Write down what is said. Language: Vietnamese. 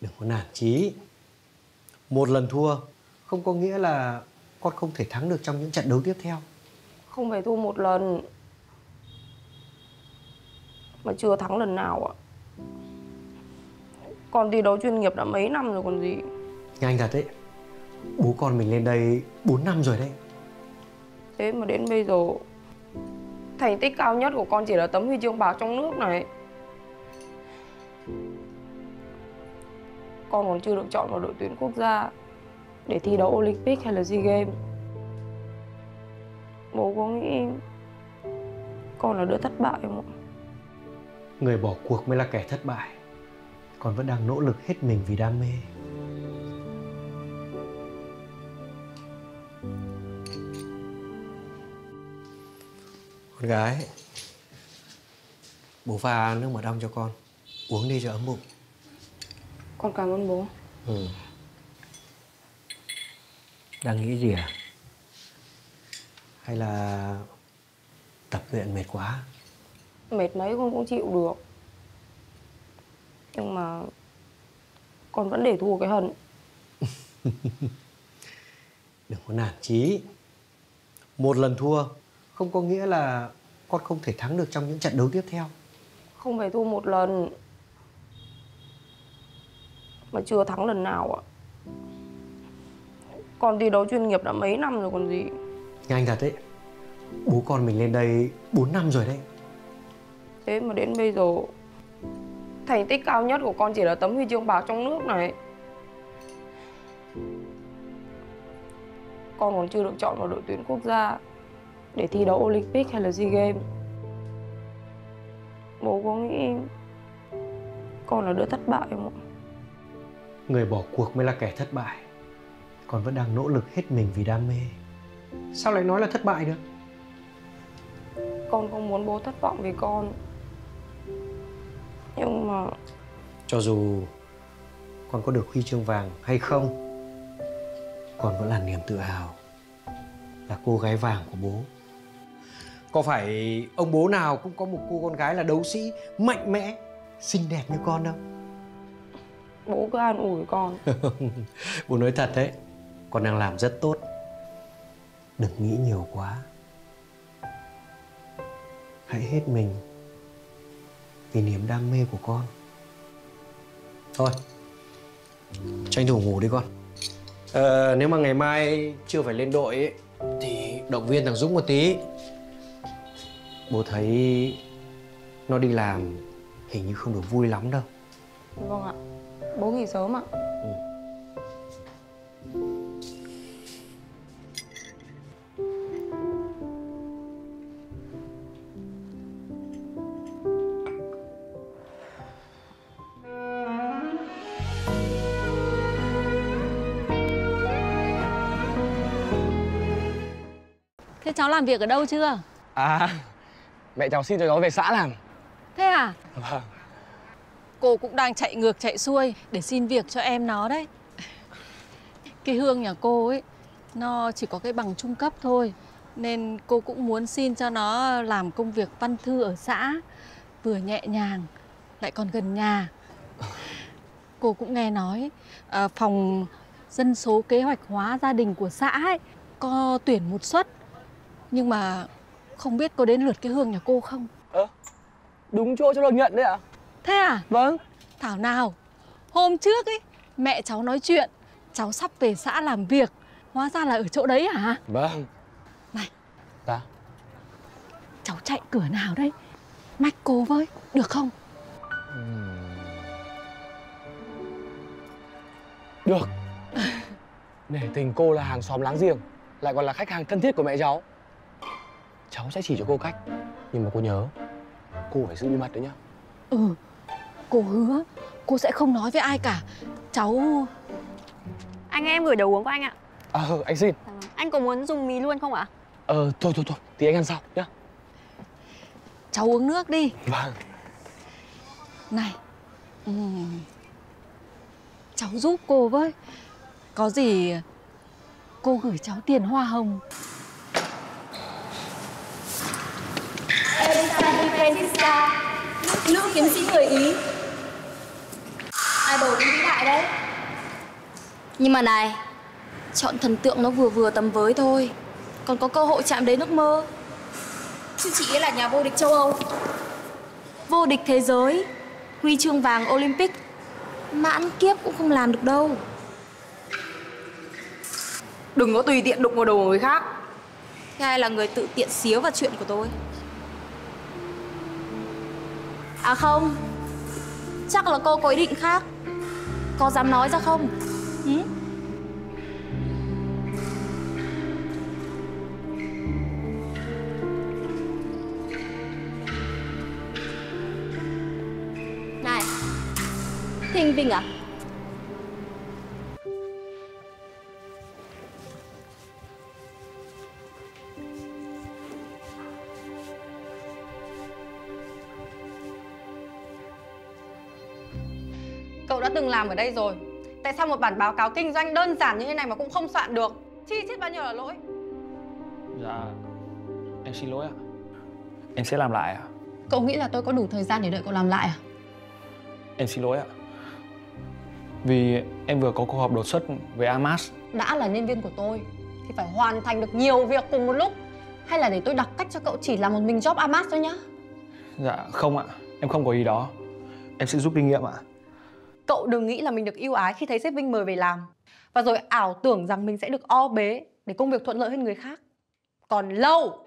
Đừng có nản chí. Một lần thua Không có nghĩa là con không thể thắng được trong những trận đấu tiếp theo. Không phải thua một lần Mà chưa thắng lần nào ạ. Con thi đấu chuyên nghiệp đã mấy năm rồi còn gì. Nhanh thật đấy. Bố con mình lên đây 4 năm rồi đấy. Thế mà đến bây giờ Thành tích cao nhất của con chỉ là tấm huy chương bạc trong nước này Con còn chưa được chọn vào đội tuyển quốc gia Để thi đấu Olympic hay là SEA Games. Bố có nghĩ Con là đứa thất bại không ạ? Người bỏ cuộc mới là kẻ thất bại. Con vẫn đang nỗ lực hết mình vì đam mê. Con gái Bố pha nước mật ong cho con. Uống đi cho ấm bụng Con cảm ơn bố. Ừ. Đang nghĩ gì à? Hay là tập luyện mệt quá? Mệt mấy con cũng chịu được. Nhưng mà Con vẫn để thua cái hận. Đừng có nản chí. Một lần thua Không có nghĩa là con không thể thắng được trong những trận đấu tiếp theo. Không phải thua một lần Mà chưa thắng lần nào ạ. Con thi đấu chuyên nghiệp đã mấy năm rồi còn gì. Nhanh thật đấy. Bố con mình lên đây 4 năm rồi đấy. Thế mà đến bây giờ Thành tích cao nhất của con chỉ là tấm huy chương bạc trong nước này. Con còn chưa được chọn vào đội tuyển quốc gia Để thi đấu Olympic hay là SEA Games. Bố có nghĩ Con là đứa thất bại không ạ? Người bỏ cuộc mới là kẻ thất bại. Con vẫn đang nỗ lực hết mình vì đam mê. Sao lại nói là thất bại được? Con không muốn bố thất vọng vì con. Nhưng mà Cho dù con có được huy chương vàng hay không Con vẫn là niềm tự hào Là cô gái vàng của bố. Có phải ông bố nào cũng có một cô con gái là đấu sĩ Mạnh mẽ Xinh đẹp như con đâu bố cứ an ủi con. Bố nói thật đấy Con đang làm rất tốt. Đừng nghĩ nhiều quá. Hãy hết mình Vì niềm đam mê của con. Thôi Tranh thủ ngủ đi con. Ờ, Nếu mà ngày mai chưa phải lên đội ấy, Thì động viên thằng Dũng một tí. Bố thấy Nó đi làm Hình như không được vui lắm đâu. Vâng ạ Bố nghỉ sớm ạ Thế cháu làm việc ở đâu chưa? À, mẹ cháu xin cho cháu về xã làm. Thế à? Vâng. Cô cũng đang chạy ngược chạy xuôi để xin việc cho em nó đấy. Cái Hương nhà cô ấy, nó chỉ có cái bằng trung cấp thôi. Nên cô cũng muốn xin cho nó làm công việc văn thư ở xã. Vừa nhẹ nhàng, lại còn gần nhà. Cô cũng nghe nói à, phòng dân số kế hoạch hóa gia đình của xã ấy có tuyển một suất. Nhưng mà không biết có đến lượt cái Hương nhà cô không? Ơ, đúng chỗ cho được nhận đấy ạ. Thế à? Vâng. Thảo nào, hôm trước ấy, mẹ cháu nói chuyện, cháu sắp về xã làm việc, hóa ra là ở chỗ đấy hả? Vâng. Này. Dạ. Cháu chạy cửa nào đấy? Mách cô với, được không? Được. Để tình cô là hàng xóm láng giềng, lại còn là khách hàng thân thiết của mẹ cháu. Cháu sẽ chỉ cho cô cách, nhưng mà cô nhớ, cô phải giữ bí mật đấy nhá. Ừ, cô hứa, cô sẽ không nói với ai cả. Cháu... Anh em gửi đồ uống của anh ạ. Ờ, anh xin. Anh có muốn dùng mì luôn không ạ? Ờ, thôi thôi thôi, tí anh ăn sau nhá. Cháu uống nước đi. Vâng. Này, ừm, cháu giúp cô với. Có gì cô gửi cháu tiền hoa hồng. Elisa Di Francisca, nữ kiếm sĩ người Ý. idol cũng vĩ đại đấy. Nhưng mà này Chọn thần tượng nó vừa vừa tầm với thôi. Còn có cơ hội chạm đến ước mơ. Chứ chị ấy là nhà vô địch châu Âu. Vô địch thế giới Huy chương vàng Olympic. Mãn kiếp cũng không làm được đâu. Đừng có tùy tiện đụng vào đồ người khác. Thế ai là người tự tiện xíu vào chuyện của tôi. À không Chắc là cô có ý định khác có dám nói ra không Ừ? Này Thinh Vinh à Cậu đã từng làm ở đây rồi. Tại sao một bản báo cáo kinh doanh đơn giản như thế này mà cũng không soạn được? Chi tiết bao nhiêu là lỗi? Dạ Em xin lỗi ạ. Em sẽ làm lại ạ. Cậu nghĩ là tôi có đủ thời gian để đợi cậu làm lại à? Em xin lỗi ạ. Vì em vừa có cuộc họp đột xuất với Amas. Đã là nhân viên của tôi Thì phải hoàn thành được nhiều việc cùng một lúc. Hay là để tôi đặt cách cho cậu chỉ làm một mình job Amas thôi nhá. Dạ không ạ. Em không có ý đó. Em sẽ giúp kinh nghiệm ạ Cậu đừng nghĩ là mình được ưu ái khi thấy sếp Vinh mời về làm. Và rồi ảo tưởng rằng mình sẽ được o bế Để công việc thuận lợi hơn người khác. Còn lâu!